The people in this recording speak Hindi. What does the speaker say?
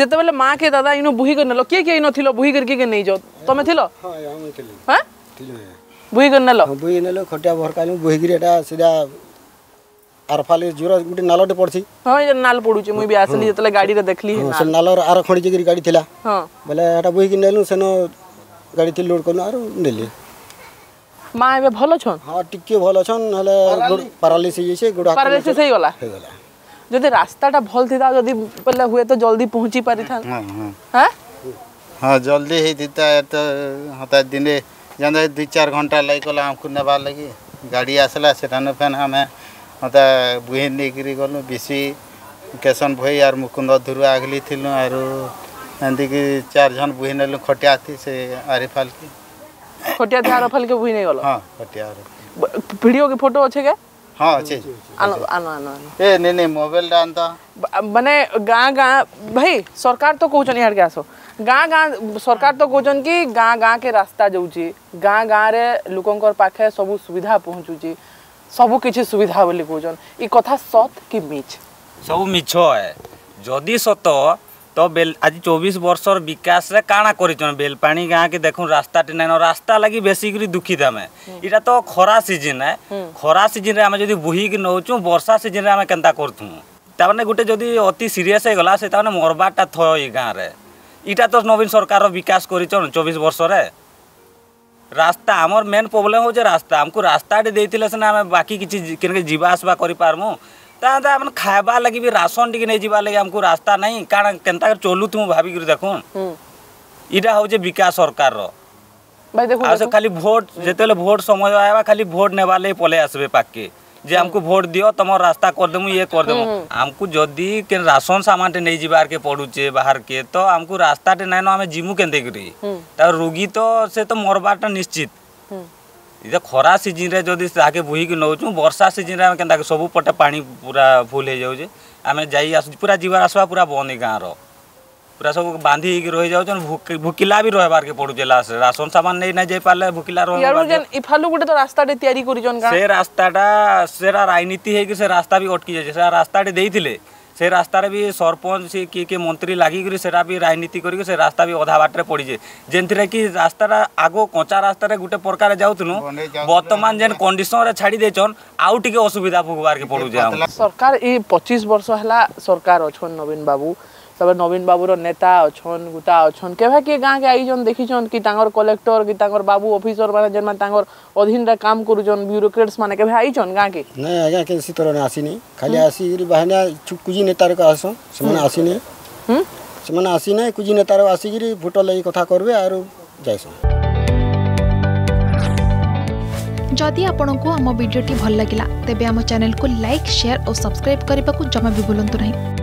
যেতবেলে মা কে দাদা ইনো বুহি করে নেল কে কে ইনো থিল বুহি করে কে কে নেই যাও তুমি থিল হ্যাঁ বুহি করে নেল বুহি নেল খটিয়া ভরকালি বুহি করে এটা সেটা আরফালি জুরা গুটি নালটে পড়ছি হ্যাঁ এটা নাল পড়ুছি মুই বি আসলি যেতলে গাড়িতে দেখলি সে নালর আর খড়ি যে গাড়ি থিলা হ্যাঁ বলে এটা বুহি করে নেলু সেন গাড়ি থিল লোড করনু আর নেলি মা এবে ভালো ছন হ্যাঁ টিকে ভালো ছন হলে প্যারালিসিস হইছে গোড়া প্যারালিসিস হই গলা হই গলা যদি রাস্তাটা ভাল থিতা যদি বলে হুয়ে তো জলদি পৌঁছি পারিথান হ্যাঁ হ্যাঁ জলদি হইতিতা তো হতা দিনে জানা দুই চার ঘন্টা লাগিগলা আমকু নেবার লাগি গাড়ি আসলা সেটানো ফেন আমি হতা বুহে নেইকিরি গলু বেশি কেশন ভই আর মুকুন্দ ধুরু আগলি থিলু আর ଏମିତିକି ଚାରି ଜଣ ବୁହି ନେଲୁ ଖଟିଆ ହାତୀ ସେ ଆରିଫାଲକି ଖଟିଆ ହାତୀ ଆରଫାଲକି ବୁହି ନେଇଗଲ ହଁ ଖଟିଆ ଭିଡ଼ିଓ କି ଫଟୋ ଅଛେ କେ हाँ अच्छे आलो आलो आलो ए ने ने मोबाइल डांता माने गां गां भाई सरकार तो कहउछन यार गासो गां गां सरकार तो कहउछन कि गां गां के रास्ता जाउची गां गां रे लोकंकर पाखे सब सुविधा पहुंचुची सब किछि सुविधा बोली कहउछन ई कथा सत कि मिछ सब मिछ है जदी सत तो बेल आज चौबीस वर्ष विकास काणा कर बेलपाणी गाँ के देख रास्ता टी नाइन रास्ता लगी बेसिक दुखित आम इटा तो खरा सीजन है खरा सीजन आम जदि बोहिक नौ बर्षा सीजन आम के करथु गोटे जदि अति सीरीयस होगा से तामाने मरबाटा थय गाँ रे इटा तो नवीन सरकार विकास कर चौबीस वर्ष रे रास्ता आमर मेन प्रोब्लेम हो रास्ता आमको रास्ता दे सीना बाकी किसी जीवास जावासवा कर ତାହେଲେ ଆମେ ଖାଇବା ଲାଗି ବି ରାସନ ଟିକେ ନେଇଯିବା ଲାଗି ଆମକୁ ରାସ୍ତା ନାହିଁ କାଣା କେନ୍ତା କରି ଚଲୁଥିବୁ ଭାବିକିରି ଦେଖୁନ୍ ଇଟା ହଉଛେ ବିକାଶ ସରକାରର ଆଉ ସେ ଖାଲି ଭୋଟ ଯେତେବେଳେ ଭୋଟ ସମୟ ଆଇବା ଖାଲି ଭୋଟ ନେବା ଲାଗି ପଳେଇ ଆସିବେ ପାଖକେ ଯେ ଆମକୁ ଭୋଟ ଦିଅ ତମ ରାସ୍ତା କରିଦେମୁ ଇଏ କରିଦେମୁ ଆମକୁ ଯଦି କେନ୍ ରାସନ ସାମାନଟେ ନେଇଯିବାର୍କେ ପଡ଼ୁଛେ ବାହାରକେ ତ ଆମକୁ ରାସ୍ତାଟେ ନାଇଁନ ଆମେ ଯିମୁ କେନ୍ତେ କରି ତା ରୋଗୀ ତ ସେ ତ ମରବାରଟା ନିଶ୍ଚିତ ଇଏ ଖରା ସିଜିନ୍ରେ ଯଦି ତାହାକେ ବୋହିକି ନେଉଛୁ ବର୍ଷା ସିଜିନ୍ରେ ଆମେ କେନ୍ତାକି ସବୁପଟେ ପାଣି ପୁରା ଫୁଲ୍ ହେଇଯାଉଛେ ଆମେ ଯାଇ ଆସୁଛୁ ପୁରା ଯିବା ଆସିବା ପୁରା ବନ୍ଦ ଏଇ ଗାଁର ପୁରା ସବୁ ବାନ୍ଧି ହେଇକି ରହି ଯାଉଛନ୍ ଭୁକିଲା ବି ରହିବାର୍କେ ପଡ଼ୁଛେ ଲାଷ୍ଟରେ ରାସନ ସାମାନ ନେଇ ନାଇଁ ଯାଇପାରିଲେ ଭୁକିଲା ରହିବାରୁ ଗୋଟେ ତ ରାସ୍ତାଟେ ତିଆରି କରିଛନ୍ ସେ ରାସ୍ତାଟା ସେଟା ରାଜନୀତି ହେଇକି ସେ ରାସ୍ତା ବି ଅଟକି ଯାଇଛି ସେ ରାସ୍ତାଟେ ଦେଇଥିଲେ ସେ ରାସ୍ତାରେ ବି ସରପଞ୍ଚ କିଏ କିଏ ମନ୍ତ୍ରୀ ଲାଗିକରି ସେଟା ବି ରାଜନୀତି କରିକି ସେ ରାସ୍ତା ବି ଅଧା ବାଟରେ ପଡ଼ିଛେ ଯେନ୍ଥିରେ କି ରାସ୍ତାଟା ଆଗ କଞ୍ଚା ରାସ୍ତାରେ ଗୋଟେ ପ୍ରକାର ଯାଉଥିଲୁ ବର୍ତ୍ତମାନ ଯେନ୍ କଣ୍ଡିସନରେ ଛାଡ଼ି ଦେଇଛନ୍ ଆଉ ଟିକେ ଅସୁବିଧା ଭୋଗବାର୍କେ ପଡ଼ୁଛେ ସରକାର ଏଇ ପଚିଶ ବର୍ଷ ହେଲା ସରକାର ଅଛନ୍ ନବୀନ ବାବୁ তারপরে নবীন বাবুর নেতা অছন গুতা অছন কেভে কিয়ে গাঁকে আইছন দেখিছন কি তাঙ্কর কলেক্টর কি তাঙ্কর বাবু অফিসর মানে যেন তাঙ্কর অধীনরে কাম করুছন ব্যুরোক্রেটস মানে কেভে আইছন গাঁকে নাই আজ্ঞা কেনসি তরনে আসিনি খালি আসিকিরি বাহানা কুজি নেতার আসন সেমানে আসিনি হুম সেমানে আসিনি কুজি নেতার আসিকিরি ভোট লাগি কথা করবে আর যাইছন जदि आपण को आम भिडी भल लगा तेब आम चेल्क लाइक सेयार और सब्सक्राइब करने को जमा भी बुलां नहीं